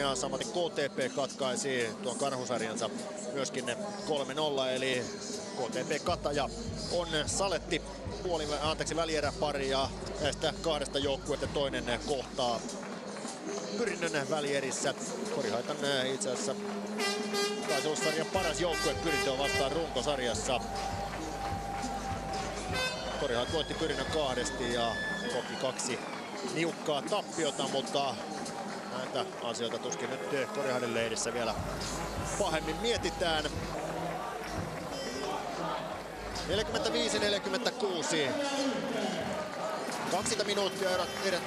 ja samaten KTP katkaisi tuon karhusarjansa myöskin 3-0, eli KTP Kataja on Saletti puoli, anteeksi, välieräpari ja näistä kahdesta joukkuetta toinen kohtaa Pyrinnön välierissä. Korihaitan itse asiassa taisi olla sarjan paras joukkue Pyrintö vastaan runkosarjassa. Korihait voitti Pyrinnön kahdesti ja koki kaksi niukkaa tappiota, mutta näitä asioita tuskin nyt Korihaiden leidissä vielä pahemmin mietitään. 45-46. 20 minuuttia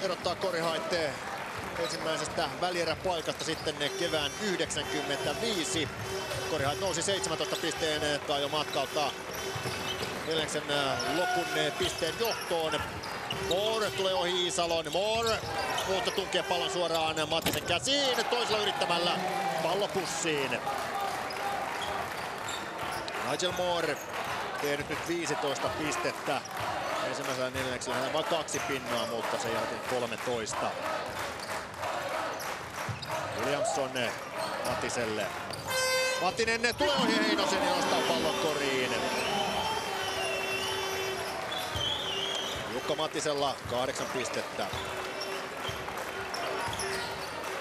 erottaa Korihaitte ensimmäisestä välieräpaikasta sitten kevään 95. Korihait nousi 17 pisteen tai jo matkalta Neljäksen lopun pisteen johtoon. Moore tulee ohi Iisalon. Moore muutto tunkee pallon suoraan Mattisen käsiin. Toisella yrittämällä pallo pussiin. Nigel Moore tehnyt nyt 15 pistettä. Ensimmäisellä neljänneksellä hän vain kaksi pinnaa, mutta sen jälkeen 13. Williamson Mattiselle. Mattinen tulee ohi Heinosen ja nostaa pallon koriin. Jukka Mattisella kahdeksan pistettä.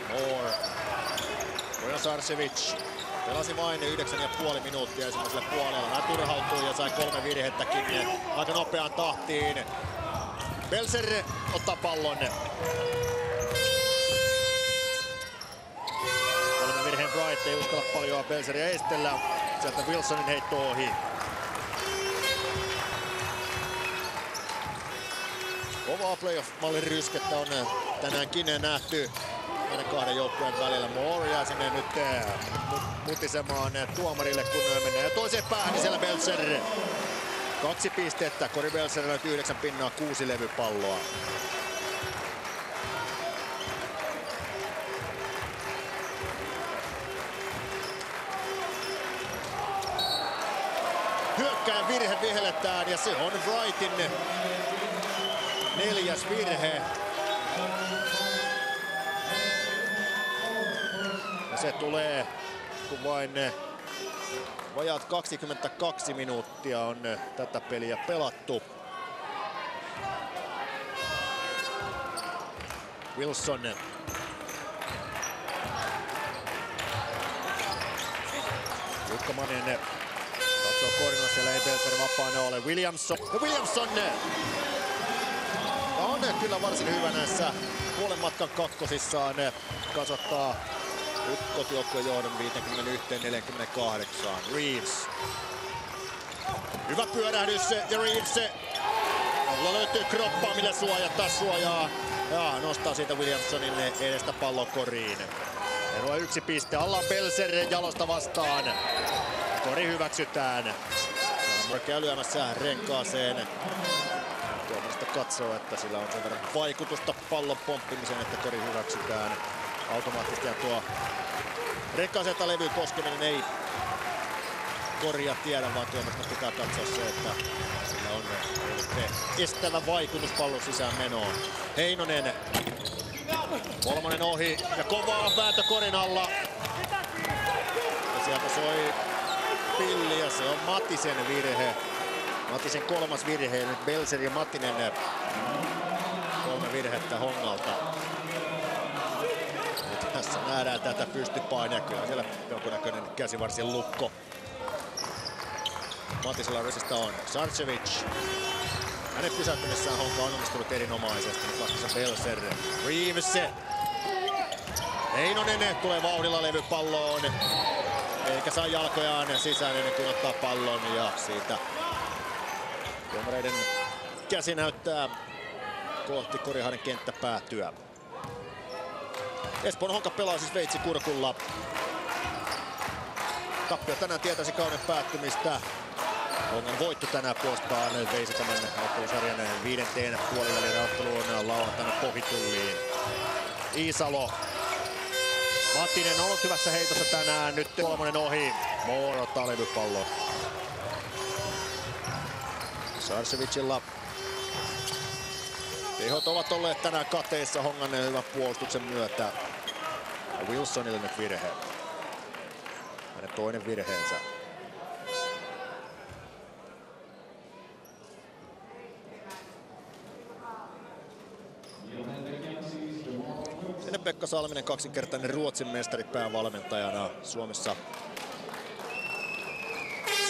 Moore. Bojan Sarcevic pelasi vain 9,5 minuuttia ensimmäisellä puolella. Hän turhautui ja sai kolme virhettäkin aika nopeaan tahtiin. Belser ottaa pallon. Kolme virheen Bright ei uskalla paljon Belseria estellä. Sieltä Wilsonin heitto ohi. Kovaa playoff-mallin ryskettä on tänäänkin nähty näiden kahden joukkueen välillä. Moore jää sinne nyt eh, mutisemaan tuomarille, kun mennään. Toiseen päähän, niin siellä Belser. Kaksi pistettä. Kori Belser löytyy yhdeksän pinnaa, kuusi levypalloa. Hyökkään virhe vihelletään ja se on Wrightin neljäs virhe. Ja se tulee, kun vain vajaat 22 minuuttia on tätä peliä pelattu. Wilson. Jukka Manen katsoo korina, siellä ei Belser vapaana ole. Williamson. Williamson on kyllä varsin hyvä näissä puolen matkan kakkosissaan kasvattaa nyt kotijoukkueen johdon 51-48. Reeves. Hyvä pyörähdys ja Reeves. Mulla löytyy kroppaa, millä suojattaa suojaa. Ja nostaa siitä Williamsonin edestä pallon koriin. Eroa yksi piste. Alla Belser jalosta vastaan. Kori hyväksytään. Käy lyömässä renkaaseen. Tuomarista katsoo, että sillä on sen verran vaikutusta pallon pomppimiseen, että kori hyväksytään automaattisesti. Ja tuo rekkaiselta levy koskeminen ei koria tiedä, vaan tuomarista pitää katsoa se, että sillä on estävä vaikutus pallon sisään menoon. Heinonen. Kolmonen ohi ja kovaa vääntö korin alla. Ja sieltä soi pilli ja se on Matisen virhe. Matisen kolmas virhe nyt Belser ja Mattinen kolme virhettä Hongalta. Ja tässä nähdään tätä pystypainia. Kyllä siellä jonkunnäköinen käsivarsin lukko. Matisella Rysistä on Sarcevic. Hänen pysäyttämissään Honka on onnistunut erinomaisesti. Nyt vastassa Belser. Reeves. Heinonen tulee vauhdilla levypalloon. Eikä saa jalkojaan sisään ennen kuin ottaa pallon ja siitä Tuomareiden käsi näyttää kohti Korihaiden kenttäpäätyä. Espoon Honka pelaa siis veitsi kurkulla. Tappio tänään tietäisi kauden päättymistä. Hongan voitto tänään puolestaan veisi tämän ottelusarjan viidenteen puolivälin otteluun lauantaina pohitulliin. Iisalo. Mattinen on ollut hyvässä heitossa tänään. Nyt kolmonen ohi. Moore ottaa levypallo. Sarsevicilla tehot ovat olleet tänään kateissa Hongan hyvän puolustuksen myötä. Wilsonille nyt virhe. Hänen toinen virheensä. Sinne Pekka Salminen, kaksinkertainen Ruotsin mestari päävalmentajana Suomessa.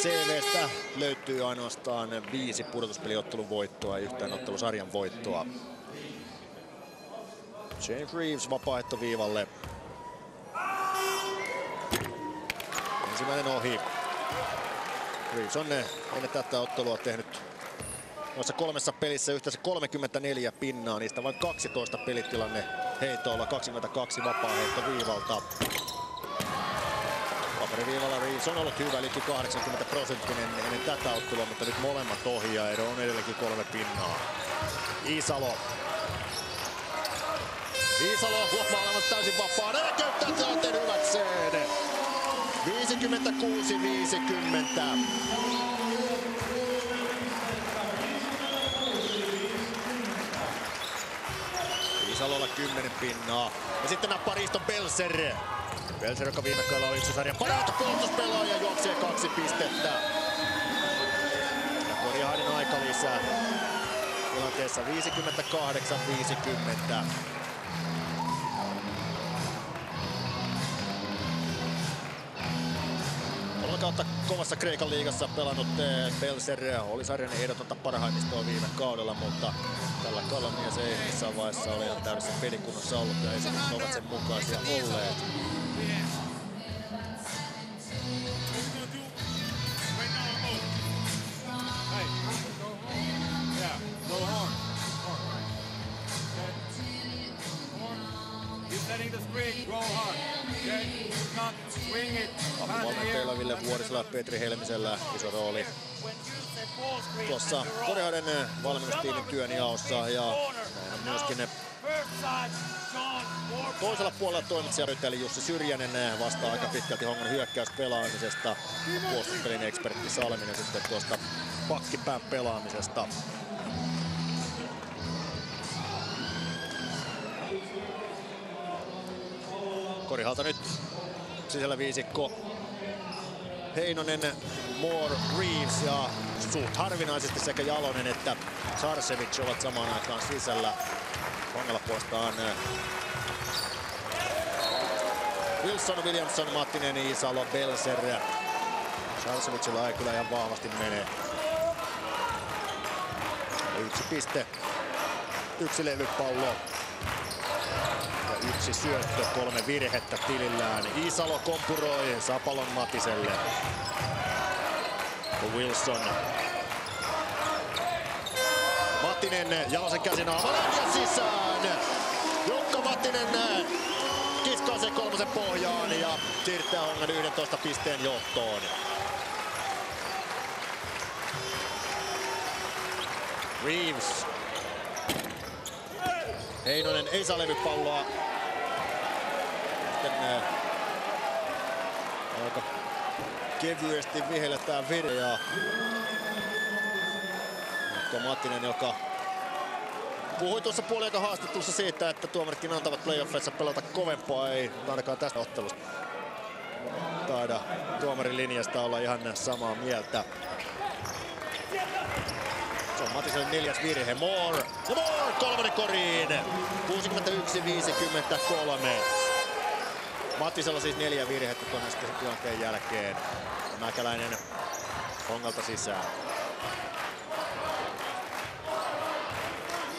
CVstä löytyy ainoastaan viisi pudotuspeliottelun voittoa ja yhtään ottelusarjan voittoa. James Reeves vapaaehtoviivalle. Ensimmäinen ohi. Reeves on ennen tätä ottelua tehnyt noissa kolmessa pelissä yhteensä 34 pinnaa, niistä vain 12 pelitilanne heitoilla, 22 vapaaheittoviivalta. Paperiviivalla Reeves on ollut hyvä, liki 80 prosenttinen ennen tätä ottelua, mutta nyt molemmat ohi ja ero on edelleenkin kolme pinnaa. Isalo Iisalo huomaa olevansa täysin vapaana ja käyttää tilanteen hyväkseen. 56-50. Iisalolla 10 pinnaa. Ja sitten nappaa Risto Belser. Belser, joka viime kaudella oli sarjan parhaita puolustuspelaaja, juoksee kaksi pistettä. Ja Korihainen aika lisää. Tilanteessa 58-50. kautta kovassa Kreikan liigassa pelannut eh, Belser oli sarjan ehdotonta parhaimmistoa viime kaudella, mutta tällä kaudella mies ei missään vaiheessa ole ihan täydessä pelikunnossa ollut ja esitykset ovat sen mukaisia olleet. Valmentajilla Ville Vuorisella Petri Helmisellä iso rooli tuossa Koreaiden valmennustiimin työnjaossa ja myöskin toisella puolella toimitsija eli Jussi Syrjänen. Vastaa aika pitkälti Hongan hyökkäyspelaamisesta. Puolustuspelin ekspertti Salminen sitten tuosta pakkipään pelaamisesta. Korihalta nyt sisällä viisikko. Heinonen, Moore, Reeves ja suht harvinaisesti sekä Jalonen että Sarsevic ovat samaan aikaan sisällä. Vangalla puolestaan eh, Wilson, Williamson, Mattinen, Isalo, Belser. Sarsevicilla ei kyllä ihan vahvasti mene. Yksi piste, yksi levypallo yksi syöttö, kolme virhettä tilillään. Isalo kompuroi Sapalon Matiselle. Wilson. Mattinen Jalosen käsin avalan ja sisään. Jukka Mattinen kiskaa sen kolmosen pohjaan ja siirtää Hongan 11 pisteen johtoon. Reeves. Heinonen ei saa levypalloa sitten aika kevyesti vihelletään Virjaa. Tuo Mattinen, joka puhui tuossa puoliaika haastattelussa siitä, että tuomaritkin antavat playoffeissa pelata kovempaa. Ei ainakaan tästä ottelusta taida tuomarin linjasta olla ihan samaa mieltä. Se on Matisen neljäs virhe. Moore. Ja Moore kolmannen koriin. 61-53. Mattisella siis neljä virhettä tuon äskeisen tilanteen jälkeen. Mäkäläinen Hongalta sisään.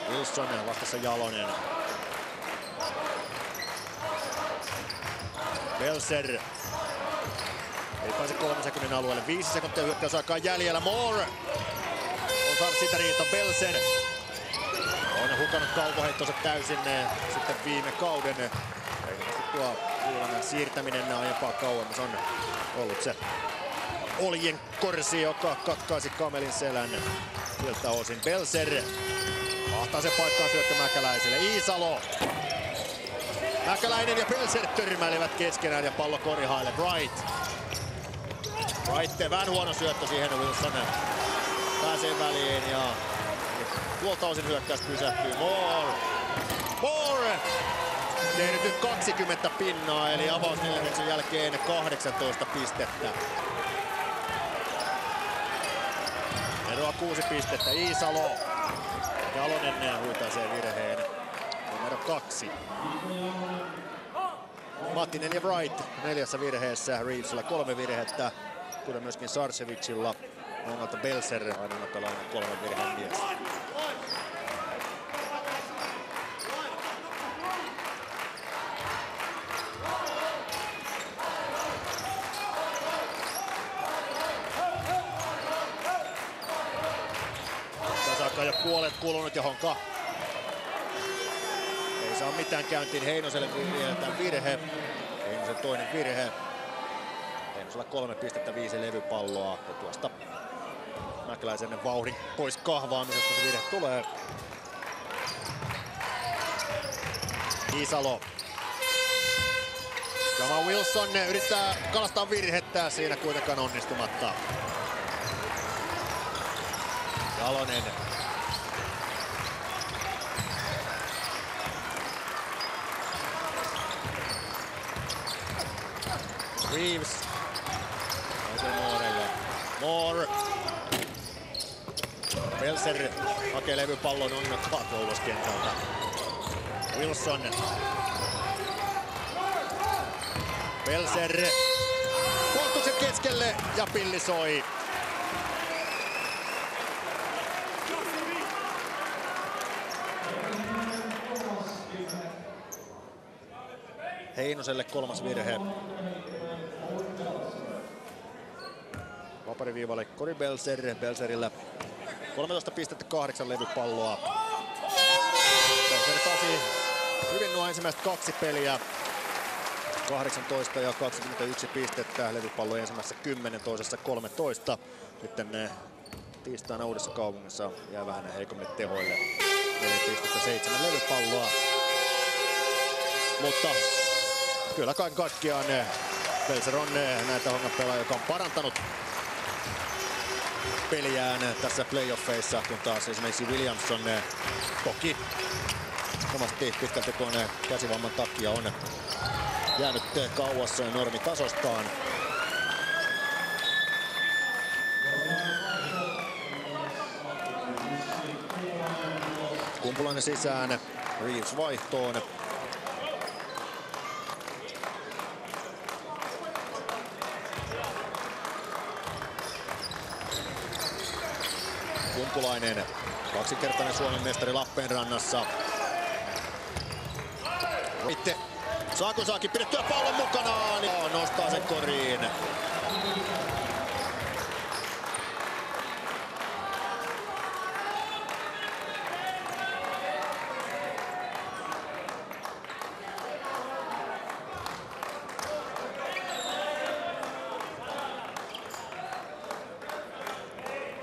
Wilson vastassa Jalonen. Belser ei pääse kolmen sekunnin alueelle. Viisi sekuntia hyökkäysaikaa jäljellä. Moore on saanut sitä riitä. Belser on hukannut kaukoheittonsa täysin eh, sitten viime kauden. Tuo Kuulanen siirtäminen aiempaa kauemmas on ollut se oljen korsi, joka katkaisi Kamelin selän siltä osin. Belser ahtaa se paikkaa syöttö Mäkäläiselle. Iisalo. Mäkäläinen ja Belser törmäilevät keskenään ja pallo Korihaille. Bright. Bright vähän huono syöttö siihen Wilson pääsee väliin ja tuolta osin hyökkäys pysähtyy. Moore. Moore tehnyt nyt 20 pinnaa, eli avausneljänneksen jälkeen 18 pistettä. Eroa kuusi pistettä. Iisalo. Jalonen huitaisee virheen. Numero kaksi. Mattinen ja Wright neljässä virheessä. Reevesillä kolme virhettä, kuten myöskin Sarsevicilla. Ongelta Belser pelaajan kolme virheen mies. saakka jo puolet kulunut johonka ei saa mitään käyntiin Heinoselle vielä virhe. Heinosen toinen virhe. Heinosella kolme pistettä, viisi levypalloa. Ja tuosta Mäkeläisen vauhdin pois kahvaamisesta se virhe tulee. Iisalo. Jama Wilson yrittää kalastaa virhettä, siinä kuitenkaan onnistumatta. Jalonen Reeves. Moorelle. Moore. Belser hakee levypallon onnettaa ulos kentältä. Wilson. Belser. Puolustuksen keskelle ja pilli soi. Heinoselle kolmas virhe. Vapariviivalle Kori Belser. Belserillä 13 pistettä, levypalloa. Belser tasi hyvin nuo ensimmäiset kaksi peliä. 18 ja 21 pistettä, levypallo ensimmäisessä 10, toisessa 13. Sitten ne tiistaina uudessa kaupungissa jää vähän heikommille tehoille. 4 pistettä, 7 levypalloa. Mutta kyllä kaiken kaikkiaan Belser on näitä hongan pelaaja, joka on parantanut peliään tässä playoffeissa, kun taas esimerkiksi Williamson toki omasti pitkälti tuon käsivamman takia on jäänyt kauas normitasostaan. Kumpulainen sisään, Reeves vaihtoon. Kumpulainen, kaksinkertainen Suomen mestari Lappeenrannassa. Itse saako saakin pidettyä pallon mukanaan. Ja nostaa sen koriin.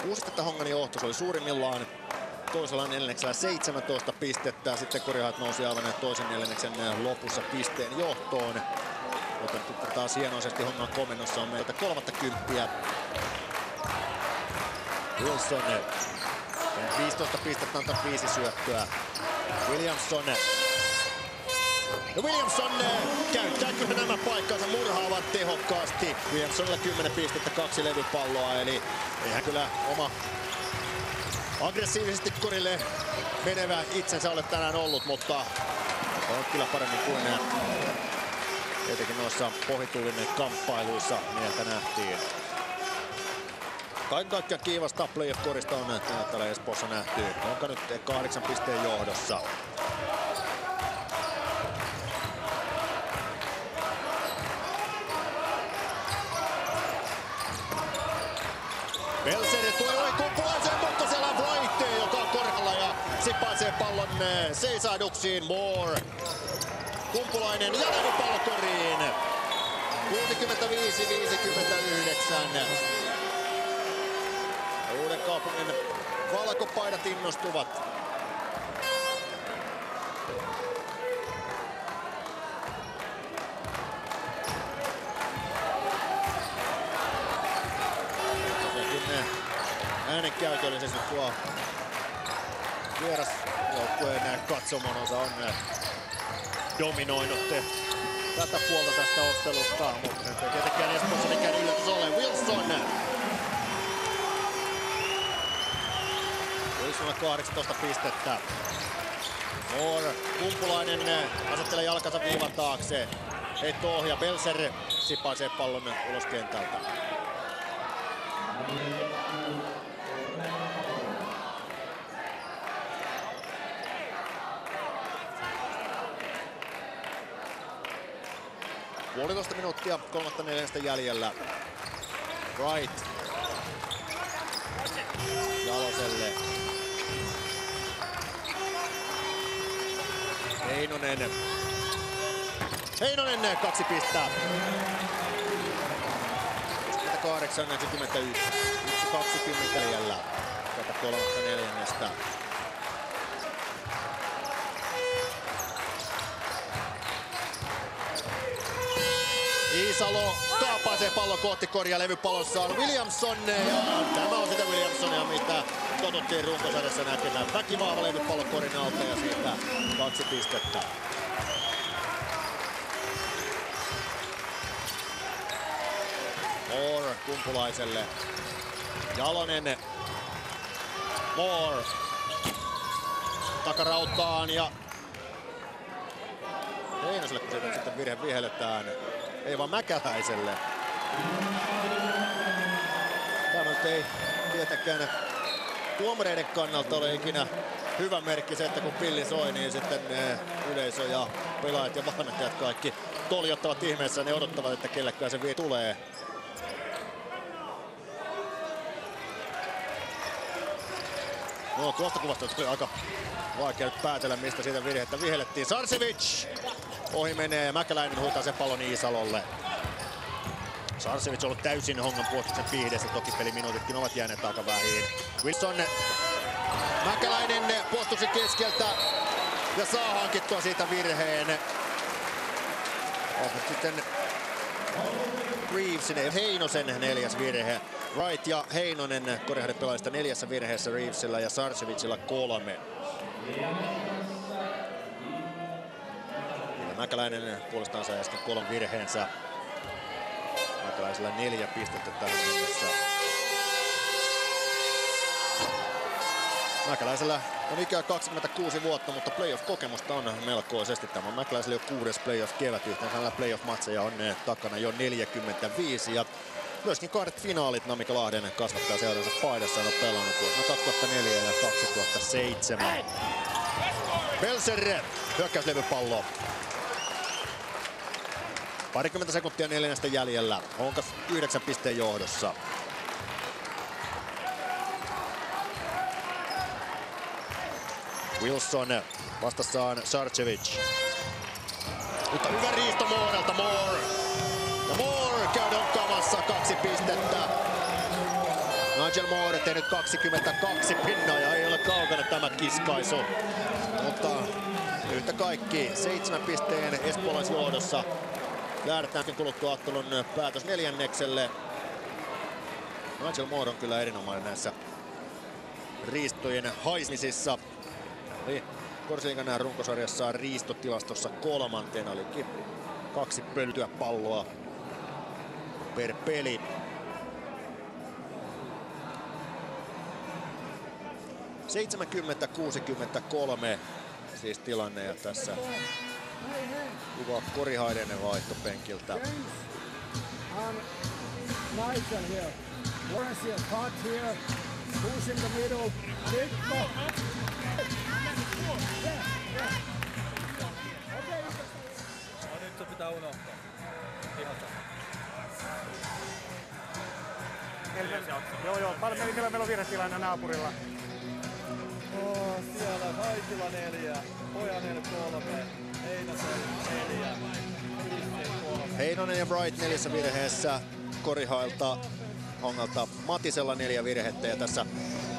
Kuusitetta Hongan johto, se oli suurimmillaan toisella neljänneksellä 17 pistettä. Sitten Korihaat nousi aivan toisen neljänneksen lopussa pisteen johtoon. Joten taas hienoisesti Hongan komennossa on meiltä kolmatta kymppiä. Wilson 15 pistettä antaa viisi syöttöä. Williamson ja Williamson käyttää kyllä nämä paikkansa murhaavat tehokkaasti. Williamsonilla 10 pistettä, kaksi levypalloa, eli eihän kyllä oma aggressiivisesti korille menevä itsensä ole tänään ollut, mutta on kyllä paremmin kuin nämä. Tietenkin noissa pohjituulinen kamppailuissa mieltä nähtiin. Kaiken kaikkiaan kiivasta playoff-korista on täällä Espoossa nähty. Onko nyt kahdeksan pisteen johdossa. Belser tulee oikuun puoliseen, mutta siellä on White, joka on korhalla ja pallon eh, seisahduksiin. Moore. Kumpulainen ja pallo koriin. 65-59. Uuden kaupungin valkopaidat innostuvat. äänenkäytöllisesti tuo vieras joukkueen katsomonsa on dominoinut tätä puolta tästä ottelusta, mutta ei tietenkään Espoossa mikään yllätys ole. Wilson Wilsonilla 18 pistettä. Moore, kumpulainen asettelee jalkansa viivan taakse. Heitto ohja, Belser sipaisee pallon ulos kentältä. Puolitoista minuuttia kolmatta neljästä jäljellä. Wright. Jaloselle. Heinonen. Heinonen kaksi pistää. 8, 41. 20 jäljellä. Tätä kolmatta neljännestä. Iisalo kaapaisee pallon kohti korjaa levypallossa on Williamson ja tämä on sitä Williamsonia mitä totuttiin runkosarjassa näkemään. Väkivahva levypallo korin alta ja siitä kaksi pistettä. Moore kumpulaiselle. Jalonen. Moore. Takarauttaan ja Heinoselle, kun sitten virhe vihelletään ei vaan Mäkäläiselle. Tämä nyt ei tietenkään tuomareiden kannalta ole ikinä hyvä merkki se, että kun pilli soi, niin sitten eh, yleisö ja pelaajat ja valmentajat kaikki toljottavat ihmeessä. Ne odottavat, että kellekään se vie tulee. No tuosta kuvasta oli aika vaikea nyt päätellä, mistä siitä virhettä vihellettiin. Sarsevic ohi menee ja Mäkäläinen huitaa sen pallon Iisalolle. Sarsevic on ollut täysin Hongan puolustuksen piihdessä, toki peliminuutitkin ovat jääneet aika vähin. Wilson Mäkäläinen puolustuksen keskeltä ja saa hankittua siitä virheen. On sitten Reevesin Heinosen neljäs virhe. Wright ja Heinonen Korihahden pelaajista neljässä virheessä Reevesillä ja Sarsevicilla kolme. Mäkäläinen puolestaan sai äsken kolme virheensä. Mäkäläisellä neljä pistettä tähän mennessä. Mäkäläisellä on ikää 26 vuotta, mutta playoff-kokemusta on melkoisesti. Tämä on Mäkäläisellä jo kuudes playoff-kevät. Yhteensä hänellä playoff-matseja on takana jo 45. Ja myöskin kahdet finaalit Namika Lahden kasvattaa seuransa paidassa on pelannut vuosina 2004 ja 2007. Belser hyökkäyslevypallo Parikymmentä sekuntia neljännestä jäljellä. Honkas yhdeksän pisteen johdossa. Wilson vastassaan Sarcevic. Mutta hyvä riisto Moorelta, Moore. Ja Moore käy donkkaamassa kaksi pistettä. Nigel Moore tehnyt 22 pinnaa ja ei ole kaukana tämä kiskaisu. Mutta yhtä kaikki seitsemän pisteen espoolaisjohdossa lähdetäänkin kuluttua ottelun päätös neljännekselle. Nigel Moore on kyllä erinomainen näissä riistojen haismisissa. Eli Korsiliikan runkosarjassa riistotilastossa kolmantena, eli kaksi pölytyä palloa per peli. Seitsemänkymmentä 63 siis tilanne ja tässä Kuva Korihaidenen vaihto penkiltä. Nigel here. Lawrence here, caught here. Who's in the middle? Mikko. No nyt se pitää unohtaa. Ihan Joo, joo. Paljon meillä, meillä on virhetilanne naapurilla. Oh, siellä Haitila neljä, Pojanen kolme, Heinonen ja Bright neljässä virheessä. Korihailta Hongalta Matisella neljä virhettä ja tässä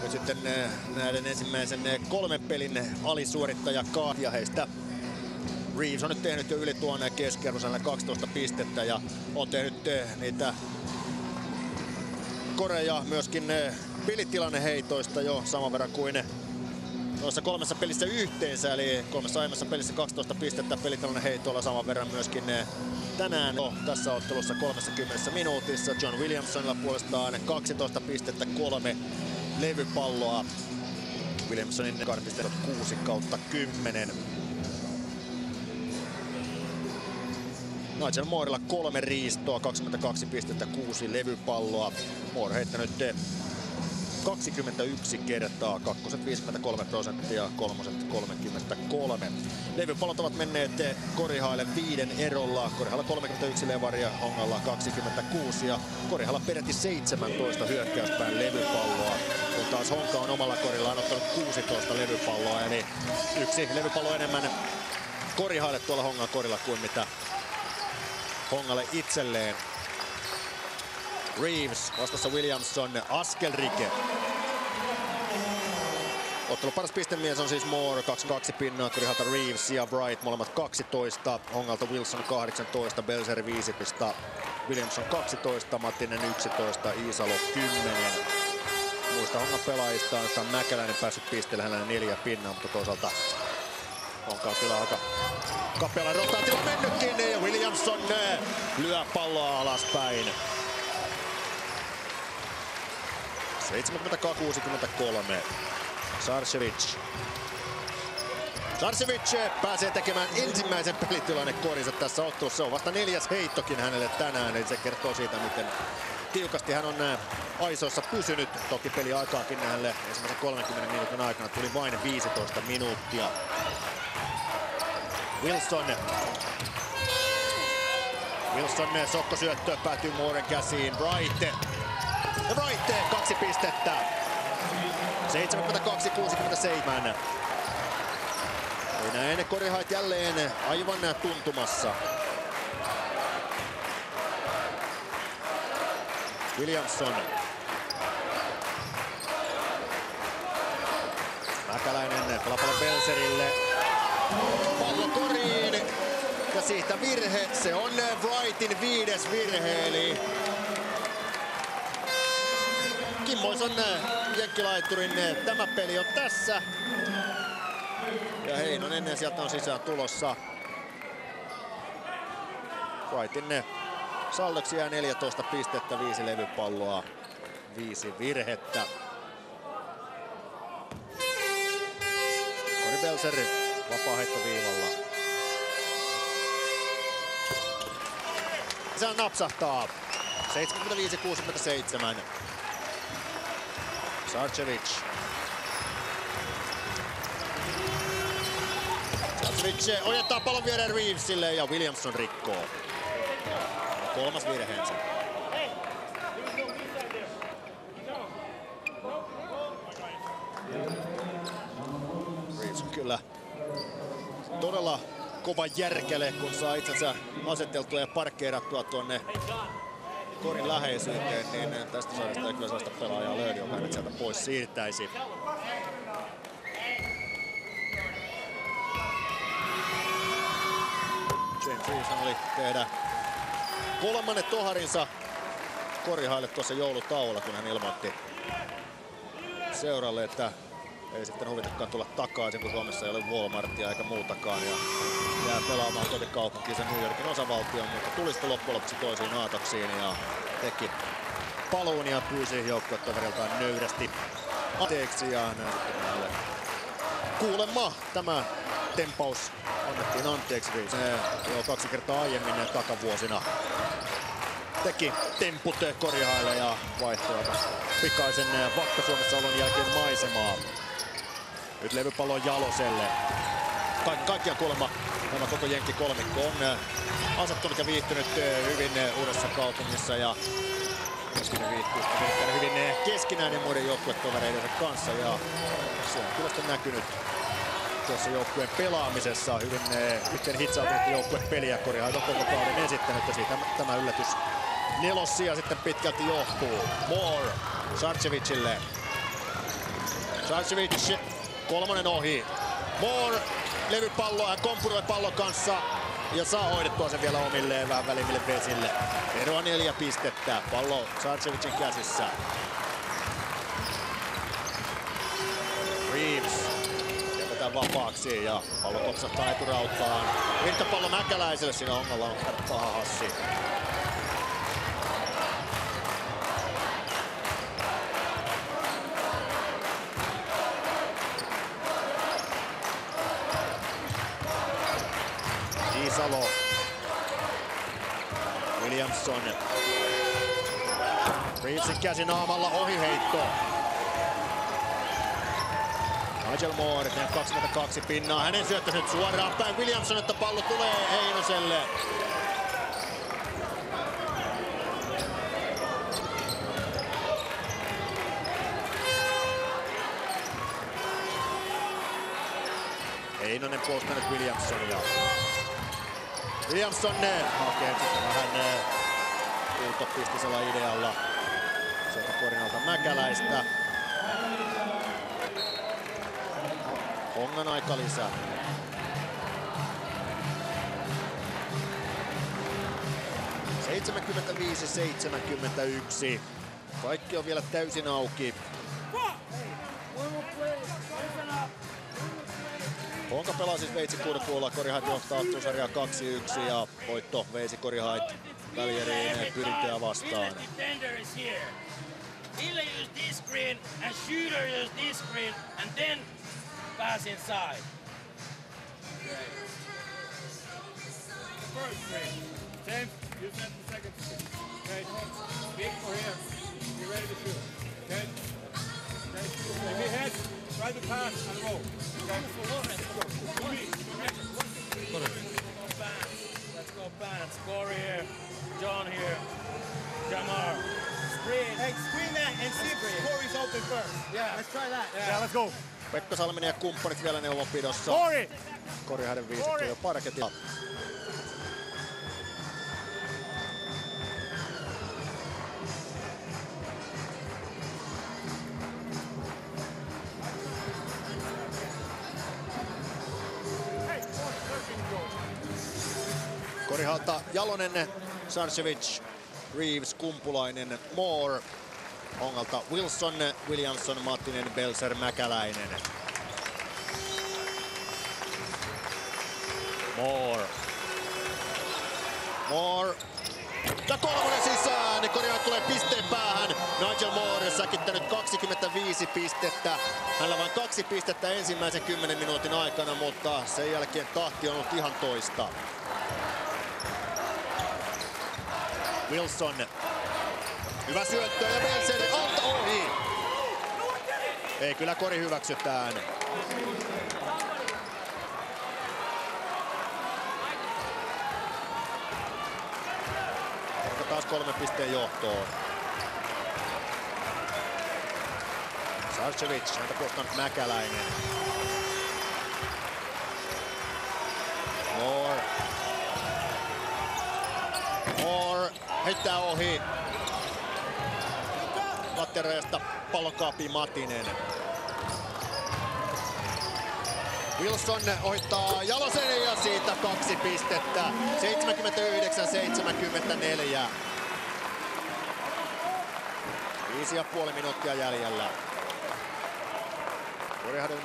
nyt sitten eh, näiden ensimmäisen eh, kolmen pelin alisuorittaja Kaatia heistä Reeves on nyt tehnyt jo yli tuonne keskiarvoselle 12 pistettä ja on tehnyt eh, niitä koreja myöskin pilitilanne heitoista jo saman verran kuin noissa kolmessa pelissä yhteensä, eli kolmessa aiemmassa pelissä 12 pistettä, pelitilanne heittoilla saman verran myöskin eh, tänään no, tässä ottelussa 30 minuutissa. John Williamsonilla puolestaan 12 pistettä, kolme levypalloa. Williamsonin karpistelut 6 kautta 10. Nigel Moorilla kolme riistoa, 22 pistettä, kuusi levypalloa. Moore heittänyt 21 kertaa, kakkoset 53 prosenttia, kolmoset 33. Levypallot ovat menneet Korihaille viiden erolla. Korihalla 31 levaria, Hongalla 26 ja Korihalla peräti 17 hyökkäyspään levypalloa. Kun taas Honka on omalla korillaan ottanut 16 levypalloa, eli yksi levypallo enemmän Korihaille tuolla Hongan korilla kuin mitä Hongalle itselleen. Reeves vastassa Williamson, askelrike. Ottelu paras pistemies on siis Moore, 22 pinnaa, Kurihalta Reeves ja Wright, molemmat 12. Hongalta Wilson 18, Belser 5 pista, Williamson 12, Mattinen 11, Iisalo 10. Muista Hongan pelaajista on Mäkeläinen päässyt pisteelle, hänellä neljä pinnaa, mutta toisaalta Honka kyllä aika kapealla rotaatio mennytkin ja Williamson eh, lyö palloa alaspäin. 72-63. Sarcevic. Sarcevic pääsee tekemään ensimmäisen pelitilanne korinsa tässä ottelussa. Se on vasta neljäs heittokin hänelle tänään, eli se kertoo siitä, miten tiukasti hän on äh, aisoissa pysynyt. Toki peli aikaakin hänelle ensimmäisen 30 minuutin aikana tuli vain 15 minuuttia. Wilson. Wilson sokkosyöttö päätyy Mooren käsiin. Wright Roitte kaksi pistettä. 72-67. Näin korihait jälleen aivan tuntumassa. Williamson. Mäkäläinen palapallo Belserille. Pallo koriin. Ja siitä virhe. Se on Wrightin viides virhe. Eli Kimmoisen jenkkilaiturin tämä peli on tässä. Ja Heinonen sieltä on sisään tulossa. Wrightin saldoksi jää 14 pistettä, viisi levypalloa, viisi virhettä. Kori Belser vapaa viivalla. Se napsahtaa. 75-67. Sarcevic. Sarcevic ojentaa pallon viereen Reevesille ja Williamson rikkoo. Kolmas virheensä. Reeves kyllä todella kova järkele, kun saa itsensä aseteltua ja parkkeerattua tuonne korin läheisyyteen, niin tästä sarjasta ei kyllä sellaista pelaajaa löydy, joka hänet sieltä pois siirtäisi. James Reeves oli tehdä kolmannet toharinsa Korihaille tuossa joulutauolla, kun hän ilmoitti seuralle, että ei sitten huvitakaan tulla takaisin, kun Suomessa ei ole Walmartia eikä muutakaan. Ja jää pelaamaan kotikaupunkiin New Yorkin osavaltion, mutta tuli sitten loppujen lopuksi toisiin aatoksiin ja teki paluun ja pyysi joukkuetoveriltaan nöyrästi anteeksi ja näin kuulemma tämä tempaus annettiin anteeksi. Se jo kaksi kertaa aiemmin takavuosina teki temput korjahaille ja vaihtoi pikaisen Vakka-Suomessa olon jälkeen maisemaa. Nyt levypallo Jaloselle. Kaik kaikkiaan kuulemma tämä koko Jenkki kolmikko on äh, asettunut ja viihtynyt äh, hyvin äh, uudessa kaupungissa ja myöskin viihtyy hyvin keskinäinen muiden joukkuetovereidensa kanssa ja se on kyllä näkynyt tuossa joukkueen pelaamisessa hyvin yhteen hitsautunut joukkueen peliä Korihaito koko kauden esittänyt ja siitä tämä yllätys nelossia sitten pitkälti johtuu. Moore Sarcevicille. Sarcevic kolmonen ohi. Moore levypalloa ja kompuroi pallon kanssa ja saa hoidettua sen vielä omilleen vähän välimmille vesille. Eroa neljä pistettä. Pallo Sarcevicin käsissä. Reeves. heittää vapaaksi ja pallo kopsahtaa eturautaan. Irtopallo Mäkäläiselle, siinä ongalla on paha hassi. Käsi naamalla ohiheitto. Nigel Moore, 22 pinnaa. Hänen syöttö nyt suoraan päin Williamson, että pallo tulee Heinoselle. Heinonen puolustanut Williamsonia. Williamson hakee vähän puuttopistisellä idealla sieltä Korinalta Mäkäläistä. Hongan aika lisää. Seitsemänkymmentäviisi, 71. Kaikki on vielä täysin auki. Honka pelaa siis Veitsi Kurkuulla. Korihait johtaa ottelusarjaa 2-1 ja voitto Veitsi Korihait välieriin pyrintöjä vastaan. Ille use this screen and shooter use this screen and then pass inside. First screen. James, you set the second screen. Okay. Big for here. Be ready to shoot. Okay. Okay. If he heads, try to pass and roll. Okay. Go Pants. Corey here. John here. Jamar. Screen. Hey, screen that and see if Corey's open first. Yeah. Let's try that. Yeah, let's go. Pekka Salminen ja kumppanit vielä neuvonpidossa. Corey! Kori hänen viisikko jo parketilla. Jalonen, Sarcevic, Reeves, Kumpulainen, Moore, Ongalta Wilson, Williamson, Mattinen, Belser, Mäkäläinen. Moore. Moore. Ja kolmonen sisään. Korjaat tulee pisteen päähän. Nigel Moore säkittänyt 25 pistettä. Hänellä vain kaksi pistettä ensimmäisen 10 minuutin aikana, mutta sen jälkeen tahti on ollut ihan toista. Wilson. Hyvä syöttö ja Belser alta ohi. Ei kyllä kori hyväksytään. Onko taas kolme pisteen johtoon. Sarcevic, häntä puolustanut Mäkäläinen. Heittää ohi. Lattiareesta pallon kaapii Matinen. Wilson ohittaa Jalosen ja siitä kaksi pistettä. 79-74. Viisi ja puoli minuuttia jäljellä. Korihadun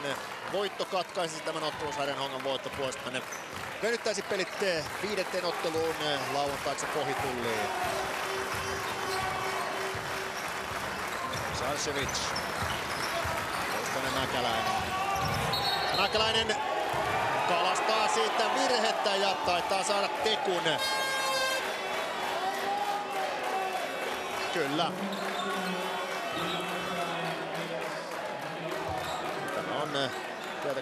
voitto katkaisi tämän ottelusarjan Hongan voittopuolesta. Ne venyttäisi pelit viidenteen otteluun lauantaiksi pohitulliin. Sarcevic. Toistainen Mäkäläinen. Mäkäläinen kalastaa siitä virhettä ja taitaa saada tekun. Kyllä.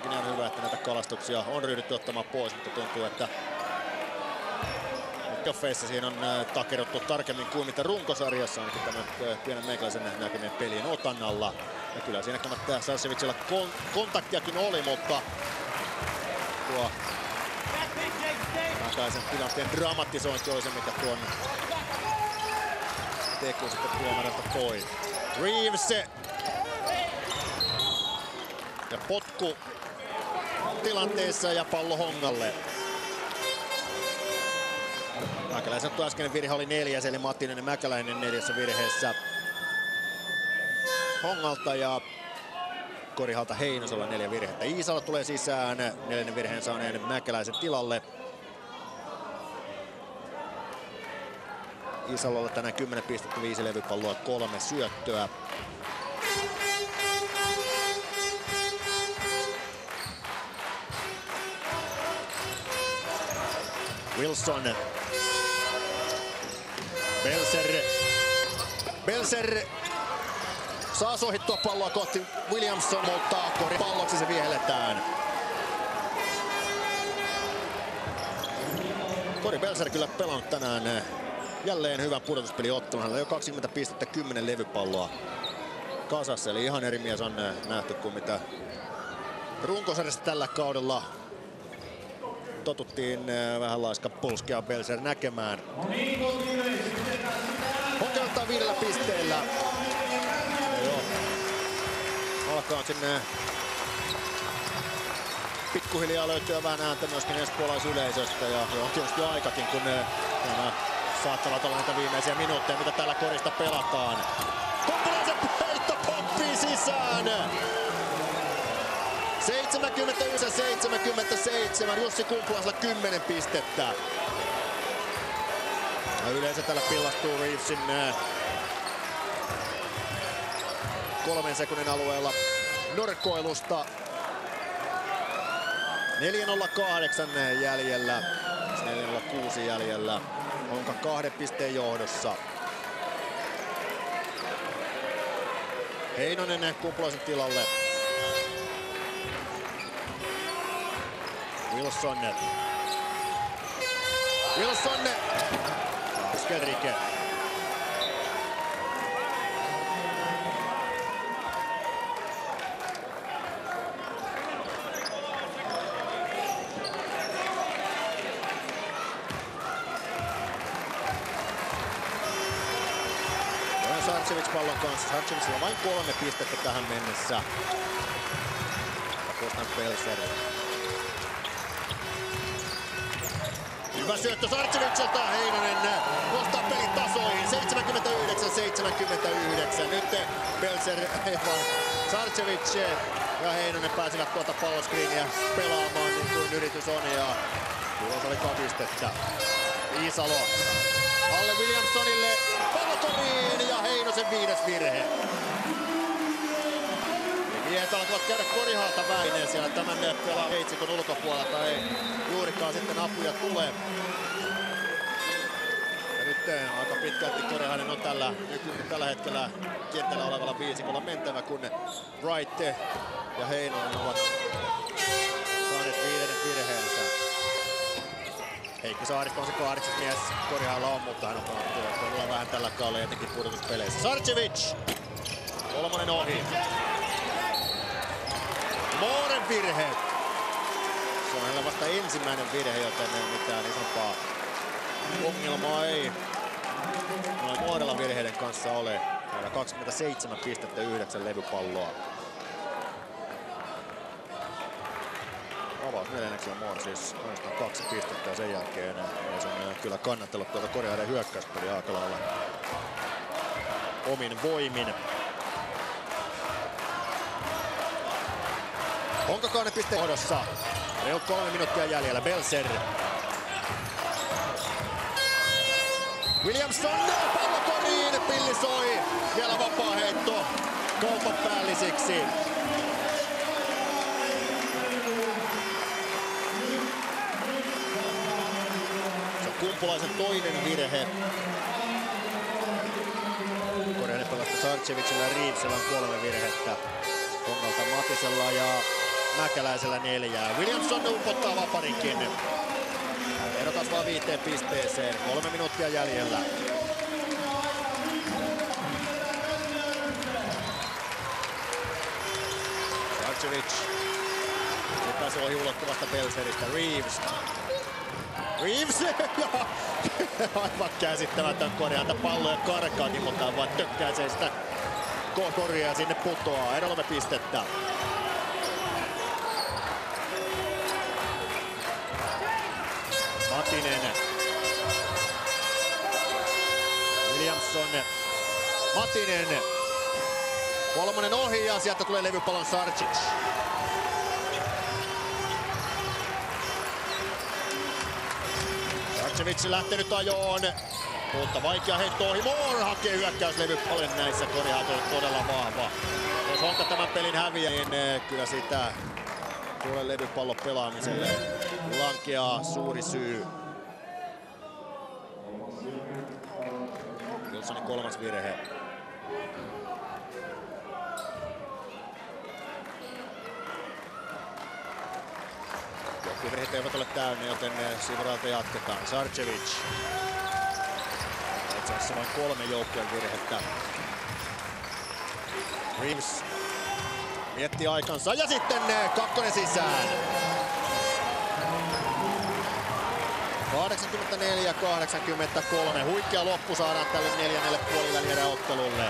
Tietenkin ihan hyvä, että näitä kalastuksia on ryhdytty ottamaan pois, mutta tuntuu, että playoffeissa siinä on eh, takeruttu tarkemmin kuin mitä runkosarjassa ainakin tämän eh, pienen meikäläisen näkemien pelien otannalla. Ja kyllä siinä kannattaa Sarsevicilla kon kontaktiakin oli, mutta tuo Mäkäisen tilanteen dramatisointi oli se, mikä tuon teku sitten tuomarilta toi. Reeves ja potku tilanteessa ja pallo Hongalle. Mäkäläisen tuo äskeinen virhe oli neljäs, eli Mattinen ja Mäkäläinen neljässä virheessä Hongalta ja Korihalta Heinosella neljä virhettä. Iisala tulee sisään neljännen virheen saaneen Mäkeläisen tilalle. Isalolla tänään 10 pistettä, 5 levypalloa, kolme syöttöä. Wilson. Belser. Belser saa sohittua palloa kohti Williamson, mutta kori palloksi se vihelletään. Kori Belser kyllä pelannut tänään jälleen hyvän pudotuspeliottelun. Hänellä jo 20 pistettä, 10 levypalloa kasassa. Eli ihan eri mies on nähty kuin mitä runkosarjassa tällä kaudella totuttiin äh, vähän laiska pulskia Belser näkemään. Hokeltaa viidellä pisteellä. Alkaa sinne pikkuhiljaa löytyä vähän ääntä myöskin espoolaisyleisöstä ja on tietysti aikakin, kun ne, nämä saattavat olla niitä viimeisiä minuutteja, mitä tällä korista pelataan. Kumpulaisen peitto pomppii sisään! 79-77, Jussi Kumpulaisella 10 pistettä. Ja yleensä tällä pillastuu Reevesin kolmen sekunnin alueella norkoilusta. 4.08 jäljellä, 4.06 jäljellä. Onka kahden pisteen johdossa. Heinonen Kumpulaisen tilalle. Wilson. Wilson. Askelrike. Sarcevic pallon kanssa. Sarcevicilla vain kolme pistettä tähän mennessä. Kostan Pelser Hyvä syöttö Sarcevicilta. Heinonen nostaa pelin tasoihin. 79-79. Nyt Belser, Sarcevic ja Heinonen pääsivät tuota palloskriiniä pelaamaan niin kuin yritys on. Ja tulos oli kapistettä. Iisalo alle Williamsonille pallokoriin ja Heinosen viides virhe. Miehet alkavat käydä korihalta väineen siellä tämän pelaa heitsikon ulkopuolelta. Ei juurikaan sitten apuja tule. Ja nyt eh, aika pitkälti Korihainen on tällä, tällä hetkellä kentällä olevalla viisikolla mentävä, kun Wright ja Heinonen ovat saaneet viidennet virheensä. Heikki Saaristo on se kahdeksas mies Korihalla on, mutta hän on todella vähän tällä kaudella etenkin pudotuspeleissä. Sarcevic! Kolmonen ohi. Mooren virhe. Se on vasta ensimmäinen virhe, joten ei mitään isompaa ongelmaa ei noin Moorella virheiden kanssa ole. Meillä 27 pistettä, 9 levypalloa. Avaus neljänneksellä Moore siis ainoastaan kaksi pistettä ja sen jälkeen ei se on kyllä kannattelut tuolta Koreaiden hyökkäyspeliä aika lailla omin voimin. Onko kahden pisteen johdossa? Reilut kolme minuuttia jäljellä. Belser. Williamson pallo koriin. Pilli soi. Vielä vapaa heitto kaupan päällisiksi. Se on Kumpulaisen toinen virhe. Koreanen pelasta Sarcevicilla ja Reevesillä on kolme virhettä. Kongalta Matisella ja Mäkeläisellä neljää. Williamson upottaa vaparinkin. Ero kasvaa viiteen pisteeseen. Kolme minuuttia jäljellä. Sarcevic. Nyt pääsee ohi ulottuvasta Belseristä. Reeves. Reeves! Aivan käsittämätön. Häntä palloja karkaakin, mutta vaan tökkäisee sitä koria ja sinne putoaa. Ero pistettä. Matinen. Williamson. Matinen. Kolmonen ohi ja sieltä tulee levypallon Sarcic. Sarcevic lähtenyt ajoon. Mutta vaikea heitto ohi. Moore hakee hyökkäyslevypallon näissä. On todella vahva. Jos Honka tämän pelin häviää, niin eh, kyllä sitä tuolle levypallon pelaamiselle lankeaa suuri syy. Wilsonin kolmas virhe. Virheet eivät ole täynnä, joten eh, Sivralta jatketaan. Sarcevic. Itse asiassa vain kolme joukkueen virhettä. Reeves miettii aikansa ja sitten eh, kakkonen sisään. 84-83. Huikea loppu saadaan tälle neljännelle puolivälieräottelulle.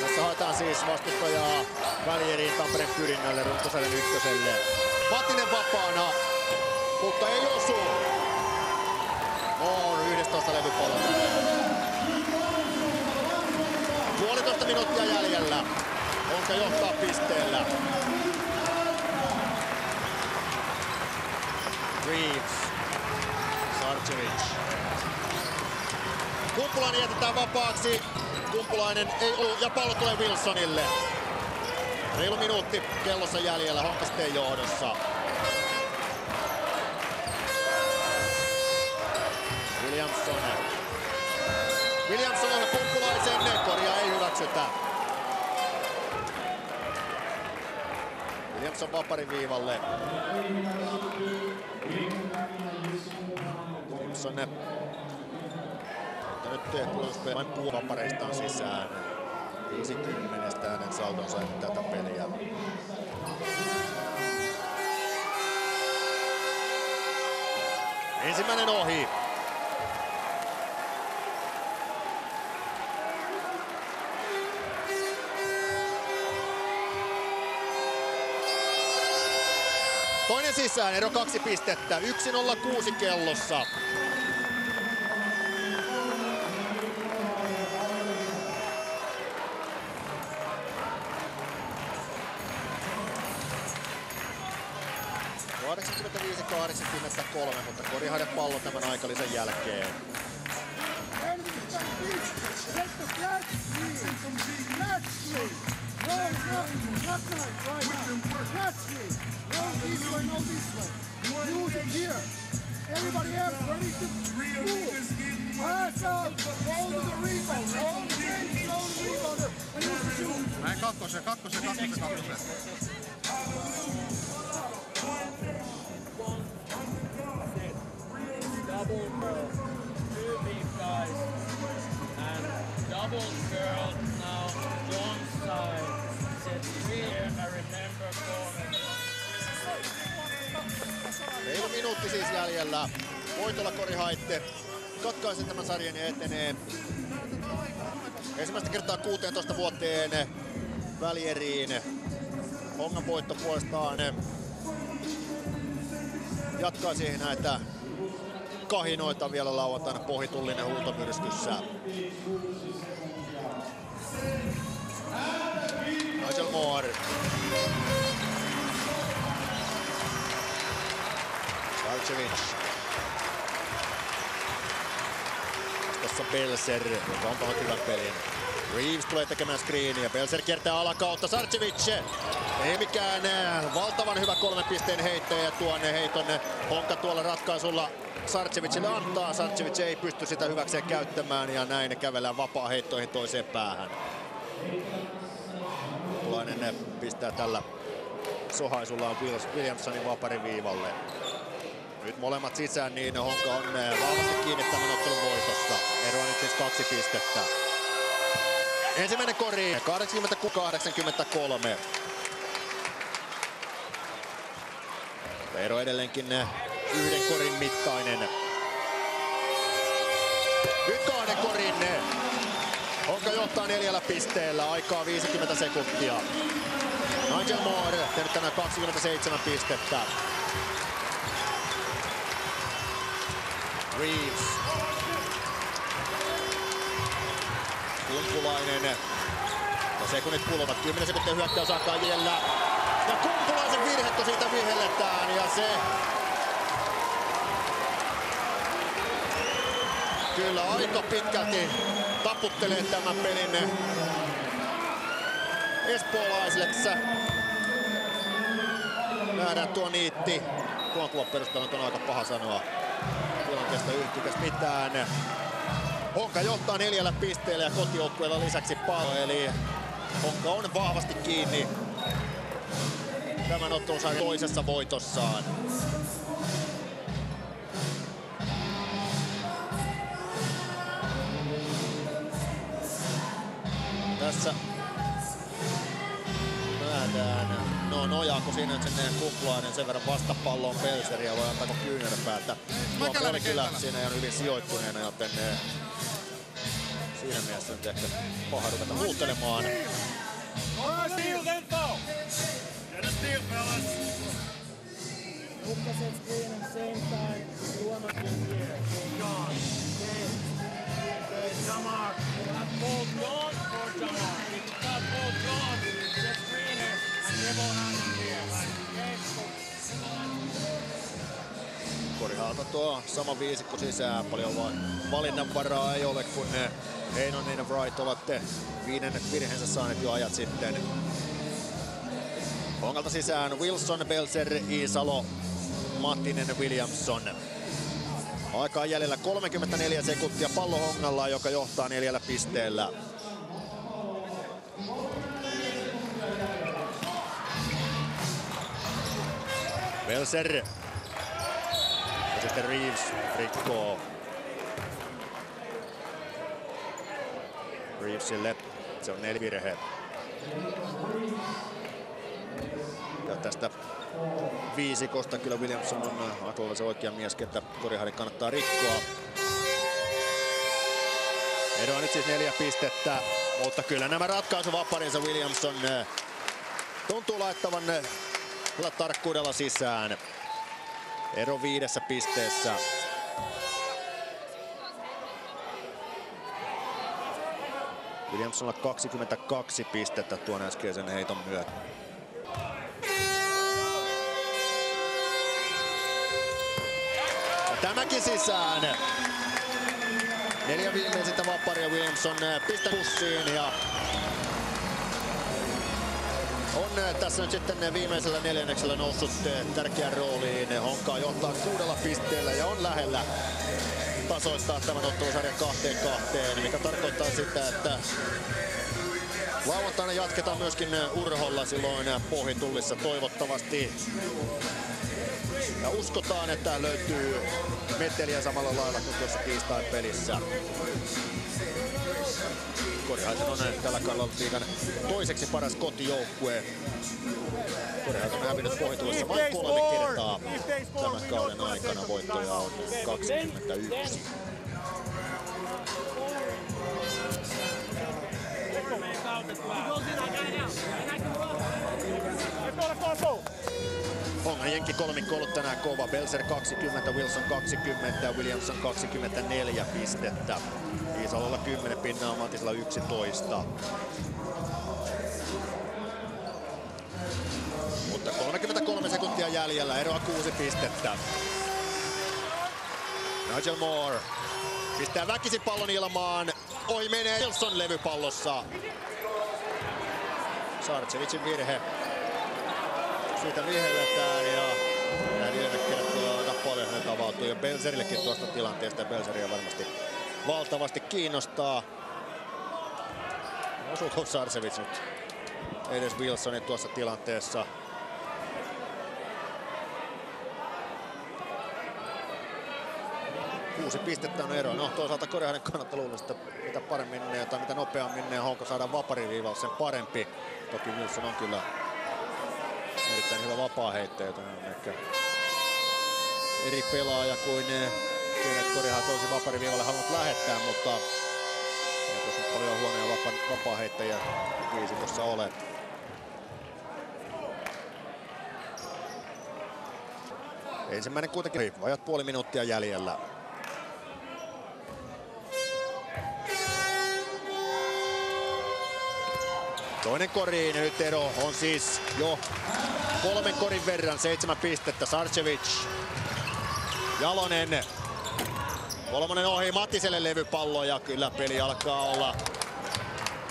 Tässä haetaan siis vastustajaa välieriin Tampereen pyrinnölle runkosarjan ykköselle. Mattinen vapaana, mutta ei osu. On 11 levypalloa. Puolitoista minuuttia jäljellä. Onka johtaa pisteellä. Reeves. Sarcevic. Kumpulainen jätetään vapaaksi. Kumpulainen ei ollut ja pallo tulee Wilsonille. Reilu minuutti kellossa jäljellä Honkasteen johdossa. Williamson. Williamson on kumpulaisen. Korjaa ei hyväksytä. Williamson vaparin viivalle. Williamson mutta nyt puolustuspeli vain puolivapareistaan sisään. 50 hänen saldonsa tätä peliä. Ensimmäinen ohi. Toinen sisään, ero kaksi pistettä. 1.06 kellossa. kolme, mutta Korihade pallo tämän aikalisen jälkeen. Jäljellä. Voitolla Kori Haitte katkaisi tämän sarjan ja etenee ensimmäistä kertaa 16 vuoteen välieriin. Hongan voitto puolestaan jatkaa siihen näitä kahinoita vielä lauantaina pohitullinen huutomyrskyssä. Sarcevic. Tässä Belser, joka on pahoin hyvän pelin. Reeves tulee tekemään screeniä. Belser kiertää alakautta. Sarcevic. Ei mikään äh, valtavan hyvä kolmen pisteen heittäjä ja tuonne heiton Honka tuolla ratkaisulla Sarcevicille antaa. Sarcevic ei pysty sitä hyväkseen käyttämään ja näin kävellään vapaa heittoihin toiseen päähän. Pulainen pistää tällä sohaisullaan Williamsonin vaparin viivalle. Nyt molemmat sisään, niin Honka on vahvasti kiinni tämän ottelun voitossa. Ero on nyt siis kaksi pistettä. Ensimmäinen kori, 80-83. Ero edelleenkin yhden korin mittainen. Nyt kahden korin. Honka johtaa neljällä pisteellä, aikaa 50 sekuntia. Nigel Moore tehnyt tänään 27 pistettä. Reeves. Kumpulainen Ja sekunnit kuluvat. 10 sekuntia hyökkäysaikaa jäljellä. Ja Kumpulaisen virhettä siitä vihelletään ja se kyllä aika pitkälti taputtelee tämän pelin espoolaisille. Tässä nähdään tuo niitti. Tuon kuvan perusteella on aika paha sanoa tilanteesta yhtikäs mitään. Honka johtaa neljällä pisteellä ja kotijoukkueella lisäksi paljon, eli Honka on vahvasti kiinni tämän ottelun toisessa voitossaan. Tässä nähdään, no nojaako siinä nyt sinne Kumplainen sen verran vastapalloon Pelseriä vai antaako kyynärpäätä. Oli kyllä siinä ihan hyvin sijoittuneena, joten eh, siinä mielessä nyt ehkä paha ruveta muuttelemaan. Steal then foul. Get a steal, fellas. Hukka set screen at the same time. Tuomas is here. John. Okay. Okay, Jamar. You have called John or Jamar. If you have called John, set screener and dribble hand in here. Okay? Korihalta tuo sama viisikko sisään. Paljon vaan valinnanvaraa ei ole, kun ne Heinonen ja Wright ovat viidennet virheensä saaneet jo ajat sitten. Hongalta sisään Wilson, Belser, Iisalo, Mattinen, Williamson. Aikaa jäljellä 34 sekuntia pallo Hongalla, joka johtaa neljällä pisteellä. Belser. Sitten Reeves rikkoo. Reevesille se on neljä virhe. Ja tästä viisikosta kyllä Williamson on Atolla se oikea mies, että Korihari kannattaa rikkoa. Eroa nyt siis neljä pistettä, mutta kyllä nämä ratkaisuvaparinsa Williamson eh, tuntuu laittavan kyllä tarkkuudella sisään. Ero viidessä pisteessä. Williamsonilla 22 pistettä tuon äskeisen heiton myötä. Tämäkin sisään. Neljä viimeisintä vaparia Williamson pistä pussiin ja on tässä nyt sitten viimeisellä neljänneksellä noussut tärkeään rooliin. Honkaa johtaa kuudella pisteellä ja on lähellä tasoittaa tämän ottelusarjan kahteen kahteen, mikä tarkoittaa sitä, että lauantaina jatketaan myöskin Urholla silloin pohjitullissa toivottavasti. Ja uskotaan, että löytyy meteliä samalla lailla kuin tuossa tiistain pelissä. Korihaisen on tällä kaudella toiseksi paras kotijoukkue. Korihaisen on hävinnyt pohjitulossa vain kolme kertaa tämän kauden aikana. Voittoja on 21. Hongan jenki kolmikko ollut tänään kova. Belser 20, Wilson 20, Williamson 24 pistettä. Iisalolla 10 pinnaa, Matisella 11. Mutta 33 sekuntia jäljellä, eroa 6 pistettä. Nigel Moore pistää väkisin pallon ilmaan. Ohi menee Wilson levypallossa. Sarcevicin virhe. Siitä vihelletään ja näin paljon hänet avautuu ja Belserillekin tuosta tilanteesta ja Belseria varmasti valtavasti kiinnostaa. Osuuko Sarcevic nyt edes Wilsonin tuossa tilanteessa? Kuusi pistettä on ero. No toisaalta Koreanen kannattaa luulla, että mitä paremmin ne, tai mitä nopeammin ne Honka saadaan vapariviivaus, sen parempi. Toki Wilson on kyllä erittäin hyvä vapaa-heittäjä, joten on ehkä eri pelaaja kuin Kenneth Korihan toisi vapariviivalle halunnut lähettää, mutta ei tuossa paljon huonoja vapa, vapaa-heittäjiä viisikossa ole. Ensimmäinen kuitenkin vajat puoli minuuttia jäljellä. Toinen koriin nyt ero on siis jo kolmen korin verran, seitsemän pistettä. Sarcevic, Jalonen, kolmonen ohi Matiselle levypallo ja kyllä peli alkaa olla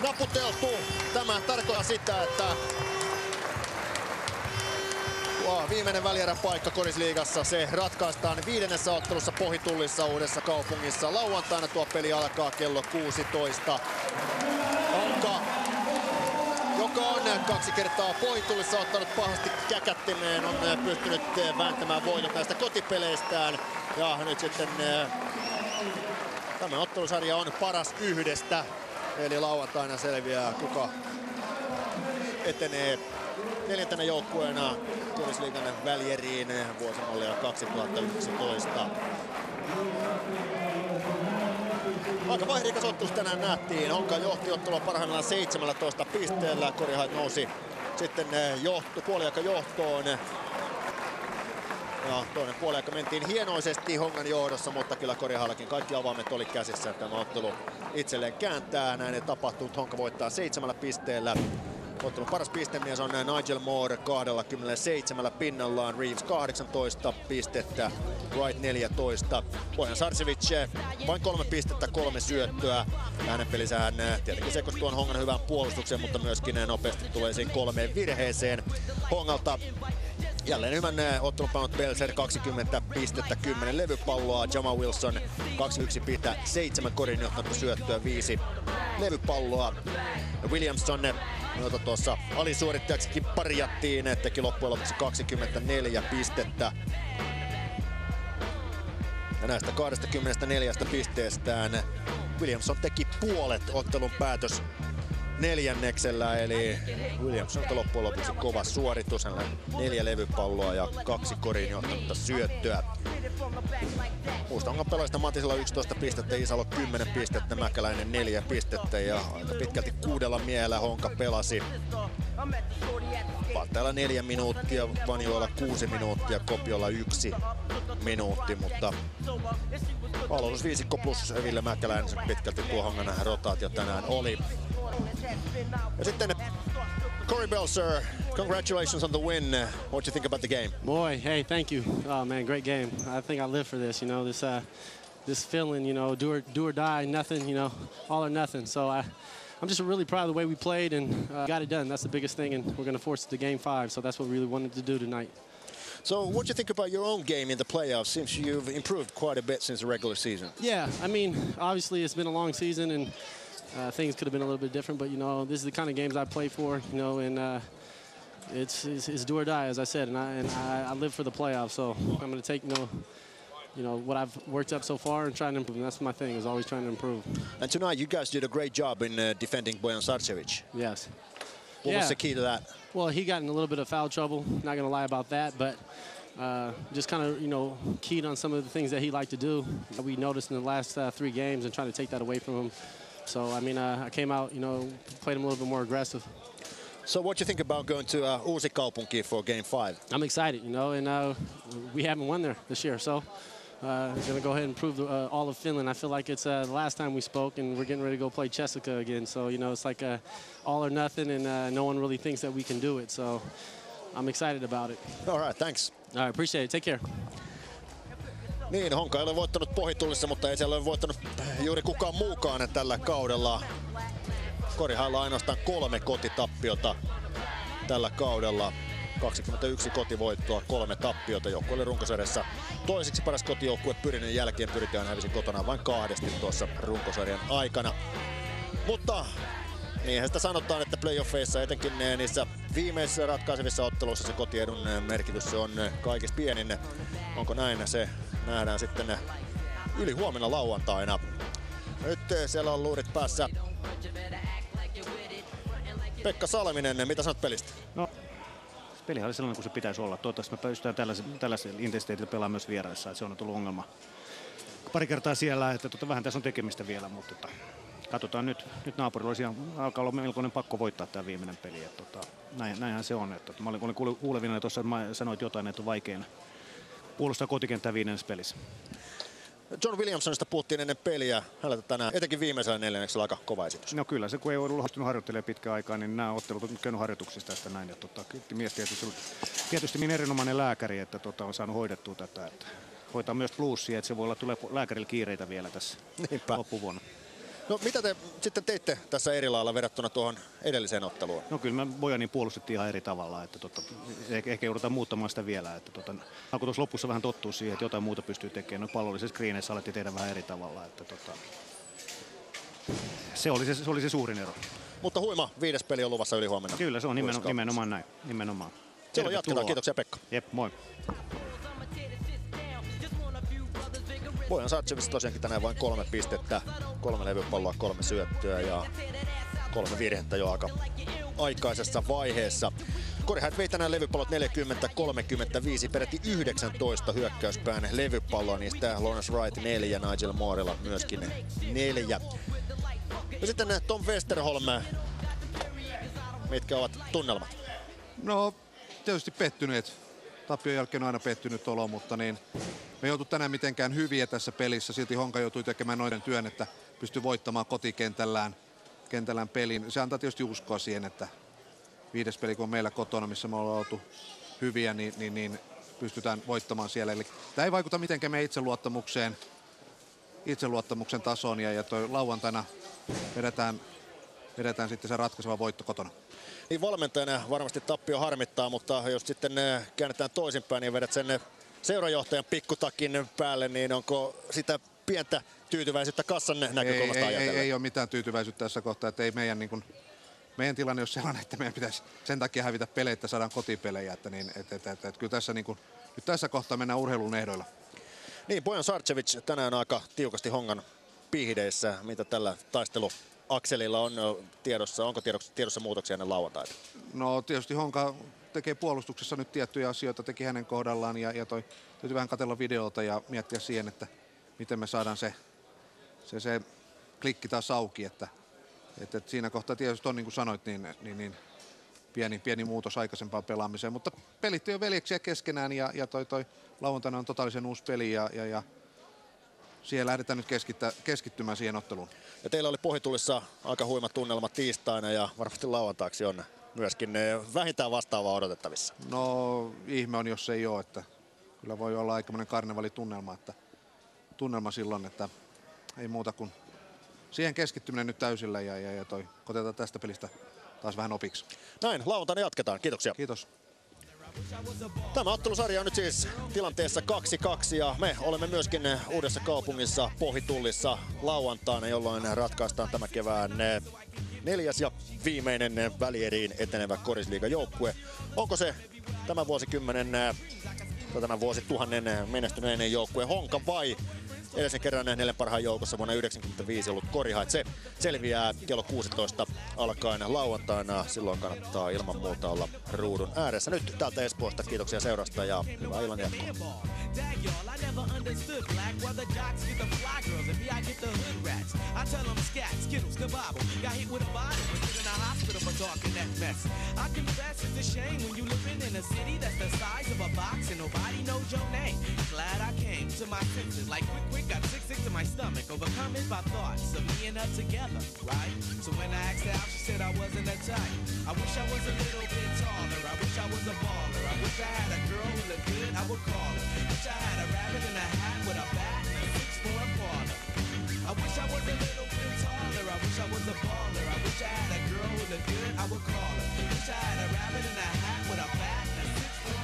naputeltu. Tämä tarkoittaa sitä, että Wow, viimeinen välierän paikka Korisliigassa. Se ratkaistaan viidennessä ottelussa Pohitullissa uudessa kaupungissa. Lauantaina tuo peli alkaa kello 16. Onka, joka on kaksi kertaa Pohitullissa ottanut pahasti käkättimeen, on pystynyt vääntämään voitot näistä kotipeleistään. Ja nyt sitten tämä ottelusarja on paras yhdestä. Eli lauantaina selviää, kuka etenee neljäntenä joukkueena Korisliigan väljeriin vuosimallia 2011. Aika vaihdikas ottelus tänään nähtiin. Honka johti ottelua parhaimmillaan 17 pisteellä. Korihait nousi sitten johto, puoliaika johtoon. Ja toinen puoliaika mentiin hienoisesti Hongan johdossa, mutta kyllä Korihallakin kaikki avaimet oli käsissä. Tämä ottelu itselleen kääntää. Näin ei tapahtunut. Honka voittaa seitsemällä pisteellä. Ottelun paras pistemies on Nigel Moore 27 pinnallaan, Reeves 18 pistettä, Wright 14. Pojan Sarcevic vain kolme pistettä, kolme syöttöä. Hänen pelisään tietenkin sekoittuu tuon Hongan hyvään puolustukseen, mutta myöskin nopeasti tulee siihen kolmeen virheeseen. Hongalta Jälleen hyvän ottelun pannut Belser 20 pistettä, 10 levypalloa. Jama Wilson 21 pitää, 7 korin johtanut syöttöä, 5 levypalloa. Williamson jota tuossa alisuorittajaksikin parjattiin, teki loppujen lopuksi 24 pistettä. Ja näistä 24 pisteestään Williamson teki puolet ottelun päätös neljänneksellä, eli Williamson loppujen lopuksi kova suoritus. Hänellä neljä levypalloa ja kaksi korin johtanutta syöttöä. Muustongan pelaajista Matisella 11 pistettä, Isalo 10 pistettä, Mäkäläinen 4 pistettä ja aika pitkälti kuudella miehellä Honka pelasi. Patteella 4 minuuttia, Vanjoilla 6 minuuttia, Kopiolla 1 minuutti, mutta aloitusviisikko plus Ville Mäkäläinen pitkälti tuo Hongan rotaatio tänään oli. Ja sitten Corey Belser, congratulations on the win. What do you think about the game? Boy, hey, thank you. Oh man, great game. I think I live for this. You know, this uh, this feeling. You know, do or do or die, nothing. You know, all or nothing. So I. I'm just really proud of the way we played and uh, got it done. That's the biggest thing, and we're going to force it to game five. So that's what we really wanted to do tonight. So what do you think about your own game in the playoffs? since you've improved quite a bit since the regular season. Yeah, I mean, obviously it's been a long season and uh, things could have been a little bit different, but you know, this is the kind of games I play for, you know, and uh, it's, it's, it's, do or die, as I said, and I, and I, I live for the playoffs. So I'm going to take, you know, you know what I've worked up so far and trying to improve. And that's my thing is always trying to improve. And tonight you guys did a great job in uh, defending Bojan Sarcevic. Yes. What yeah. was the key to that? Well, he got in a little bit of foul trouble. Not going to lie about that, but. Uh, just kind of, you know, keyed on some of the things that he liked to do. That we noticed in the last uh, three games and trying to take that away from him. So, I mean, uh, I came out, you know, played him a little bit more aggressive. So what do you think about going to uh, Uusikaupunki for game five? I'm excited, you know, and uh, we haven't won there this year. So uh, going to go ahead and prove the, uh, all of Finland. I feel like it's uh, the last time we spoke, and we're getting ready to go play Jessica again. So, you know, it's like a all or nothing, and uh, no one really thinks that we can do it. So I'm excited about it. All right, thanks. All right, appreciate it. Take care. Niin, Honka ei ole voittanut pohitullissa, mutta ei siellä ole voittanut juuri kukaan muukaan tällä kaudella. Korihailla ainoastaan kolme kotitappiota tällä kaudella. 21 kotivoittoa, kolme tappiota. Joukkue oli runkosarjassa toiseksi paras kotijoukkue Pyrinen jälkeen. Pyritään hävisi kotona vain kahdesti tuossa runkosarjan aikana. Mutta niinhän sitä sanotaan, että playoffeissa etenkin niissä viimeisissä ratkaisevissa otteluissa se kotiedun merkitys on kaikista pienin. Onko näin? Se nähdään sitten yli huomenna lauantaina. Nyt siellä on luurit päässä. Pekka Salminen, mitä sanot pelistä? No, peli oli sellainen kuin se pitäisi olla. Toivottavasti me pystytään tällaisella intensiteetillä pelaamaan myös vieraissa. Se on tullut ongelma pari kertaa siellä, että tota, vähän tässä on tekemistä vielä, mutta tota, katsotaan nyt. Nyt naapurilla olisi alkaa olla melkoinen pakko voittaa tämä viimeinen peli. Että, tota, näin, näinhän se on. Että, mä olin, olin kuulevina tuossa, että sanoit jotain, että on vaikein puolustaa kotikenttää viidennes pelissä. John Williamsonista puhuttiin ennen peliä. Häneltä tänään, etenkin viimeisellä neljänneksellä, aika kova esitys. No kyllä se, kun ei ole ollut harjoittelemaan pitkään aikaa, niin nämä ottelut on käynyt harjoituksista tästä näin. Ja tota, mies tietysti, tietysti niin erinomainen lääkäri, että tota, on saanut hoidettua tätä. Että hoitaa myös plussia, että se voi olla tulee lääkärillä kiireitä vielä tässä Niinpä. loppuvuonna. No mitä te sitten teitte tässä eri lailla verrattuna tuohon edelliseen otteluun? No kyllä me Bojanin puolustettiin ihan eri tavalla, että tota, ehkä, ehkä joudutaan muuttamaan sitä vielä. Että tota, alkoi tuossa lopussa vähän tottua siihen, että jotain muuta pystyy tekemään. No pallollisessa screeneissä alettiin tehdä vähän eri tavalla. Että tota, se, oli se, se oli se suurin ero. Mutta huima viides peli on luvassa yli huomenna. Kyllä se on nimenomaan, nimenomaan näin. Nimenomaan. Silloin jatketaan. Kiitoksia Pekka. Jep, moi. Bojan Sarcevissa tosiaankin tänään vain kolme pistettä, kolme levypalloa, kolme syöttöä ja kolme virhettä jo aika aikaisessa vaiheessa. Korihäät vei tänään levypallot 40-35, peräti 19 hyökkäyspään levypalloa, niistä Lawrence Wright 4, Nigel Moorella myöskin 4. Ja sitten Tom Westerholm, mitkä ovat tunnelmat? No, tietysti pettyneet. Tappion jälkeen on aina pettynyt olo, mutta niin me joutu tänään mitenkään hyviä tässä pelissä. Silti Honka joutui tekemään noiden työn, että pystyi voittamaan kotikentällään kentällään pelin. Se antaa tietysti uskoa siihen, että viides peli kun on meillä kotona, missä me ollaan oltu hyviä, niin, niin, niin pystytään voittamaan siellä. Eli tämä ei vaikuta mitenkään meidän itseluottamukseen, itseluottamuksen tasoon ja, ja toi lauantaina vedetään, vedetään sitten se ratkaiseva voitto kotona. Niin valmentajana varmasti tappio harmittaa, mutta jos sitten eh, käännetään toisinpäin niin vedät sen eh, seurajohtajan pikkutakin päälle, niin onko sitä pientä tyytyväisyyttä kassan näkökulmasta ei, ei, ei, ei ole mitään tyytyväisyyttä tässä kohtaa, että ei meidän, niin kuin, meidän tilanne ole sellainen, että meidän pitäisi sen takia hävitä pelejä, että saadaan kotipelejä. Että niin, et, et, et, et, kyllä tässä, niin kuin, nyt tässä kohtaa mennään urheilun ehdoilla. Niin, Bojan Sarcevic tänään aika tiukasti Hongan piihdeissä, mitä tällä taistelu Akselilla on tiedossa, onko tiedossa, tiedossa muutoksia ennen lauantaita? No tietysti Honka tekee puolustuksessa nyt tiettyjä asioita, teki hänen kohdallaan ja, ja toi, täytyy vähän katsella videota ja miettiä siihen, että miten me saadaan se, se, se klikki taas auki, että, että, että siinä kohtaa tietysti on niin kuin sanoit, niin, niin, niin pieni, pieni muutos aikaisempaan pelaamiseen, mutta pelit on veljeksiä keskenään ja, ja toi, toi lauantaina on totaalisen uusi peli ja, ja, ja siellä lähdetään nyt keskittymään siihen otteluun. Ja teillä oli pohjitullissa aika huima tunnelma tiistaina ja varmasti lauantaaksi on myöskin eh, vähintään vastaavaa odotettavissa. No ihme on, jos ei ole, että kyllä voi olla aikamoinen karnevalitunnelma, että tunnelma silloin, että ei muuta kuin siihen keskittyminen nyt täysillä ja, ja, ja toi, otetaan tästä pelistä taas vähän opiksi. Näin, lauantaina jatketaan. Kiitoksia. Kiitos. Tämä ottelusarja on nyt siis tilanteessa 2-2 ja me olemme myöskin uudessa kaupungissa Pohitullissa lauantaina, jolloin ratkaistaan tämä kevään neljäs ja viimeinen välieriin etenevä korisliigan joukkue. Onko se tämän vuosikymmenen tai tämän vuosituhannen menestyneinen joukkue Honka vai edellisen kerran neljän parhaan joukossa vuonna 1995 ollut Korihait. Se selviää kello 16 alkaen lauantaina. Silloin kannattaa ilman muuta olla ruudun ääressä. Nyt täältä Espoosta kiitoksia seurasta ja hyvää illan jatkoa. I confess it's a shame when you living in a city that's the size of a box and nobody knows your name. Glad I came to my senses like quick, quick Got sick, sick to my stomach, overcome by thoughts of me and her together, right? So when I asked her out, she said I wasn't a type. I wish I was a little bit taller. I wish I was a baller. I wish I had a girl who looked good, I would call her. Wish I had a rabbit in a hat with a bat and a six for a parlor. I wish I was a little bit taller. I wish I was a baller. I wish I had a girl was a good, I would call her. Wish I had a rabbit in a hat with a bat and six-foot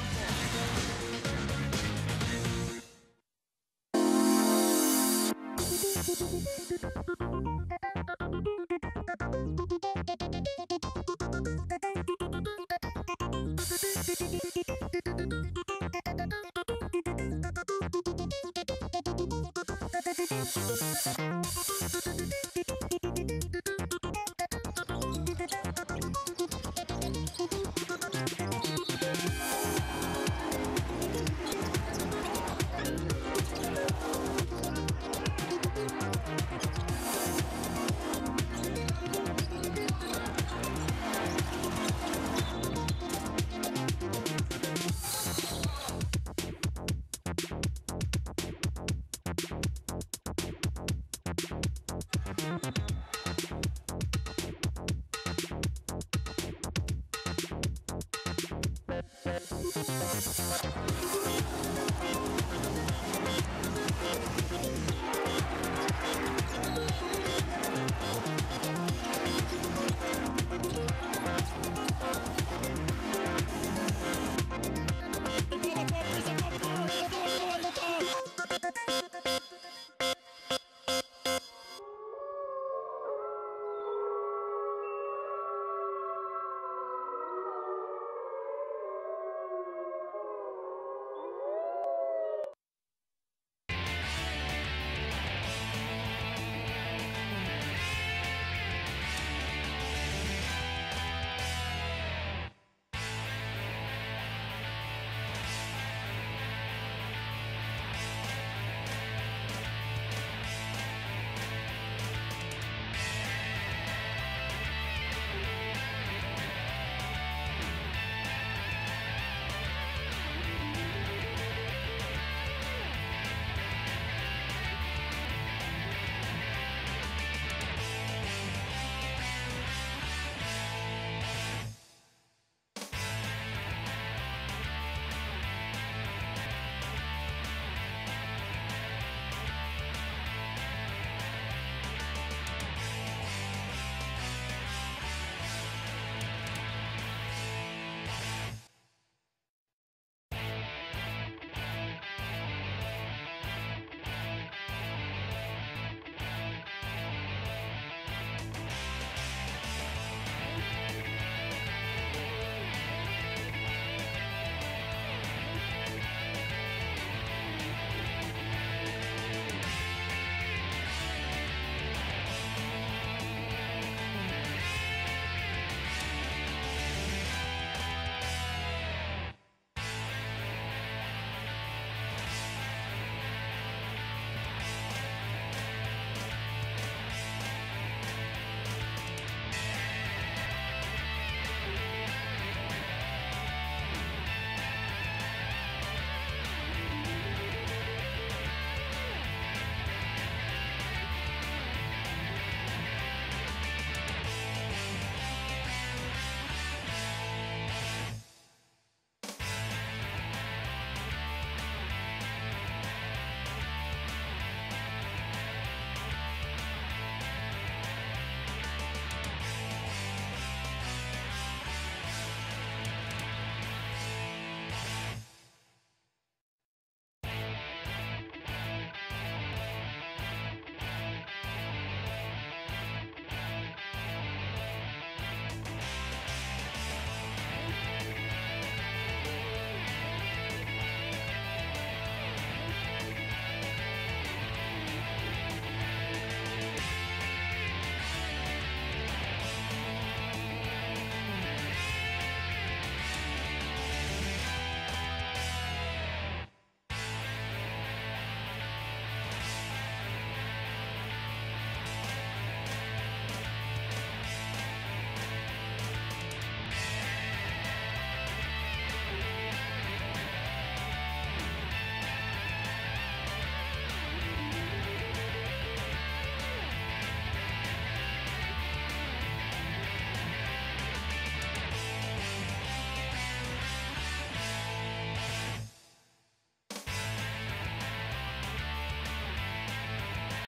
Thank